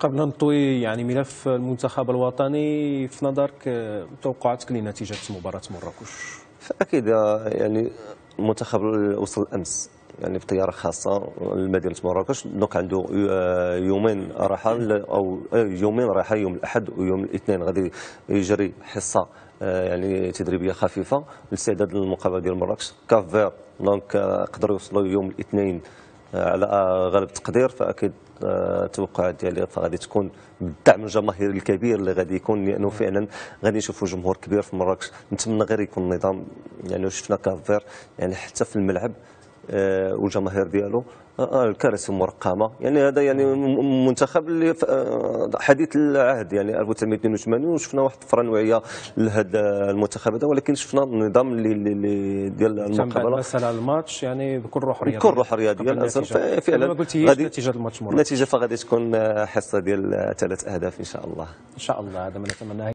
قبل نطوي يعني ملف المنتخب الوطني في نظرك آه، توقعاتك لنتيجة مباراة مراكش؟ فاكيد يعني المنتخب وصل أمس يعني في طياره خاصة لمدينة مراكش. donc عنده يومين راحة أو يومين راحة يوم الأحد ويوم الاثنين. غادي يجري حصة يعني تدريبية خفيفة للاستعداد للمقابله ديال مراكش. كافير donc قدروا يوصلوا يوم الاثنين على غالب التقدير فأكيد التوقعات ديالي فغادي تكون بالدعم الجماهيري الكبير اللي غادي يكون لأنه فعلا غادي نشوفوا جمهور كبير في مراكش. نتمنى غير يكون النظام يعني شفنا كافير يعني حتى في الملعب آه، والجماهير ديالو. آه، آه، الكراسي مرقمة. يعني هذا يعني منتخب اللي حديث العهد يعني 1982 وشفنا واحد الطفره نوعيه لهذا المنتخب هذا. ولكن شفنا النظام اللي, اللي ديال المقابلة. مثلا الماتش يعني بكل روح رياضية. بكل روح رياضية فعلا ما قلتيش نتيجة الماتش النتيجه فغادي تكون حصة ديال ثلاث أهداف إن شاء الله. إن شاء الله هذا ما نتمناه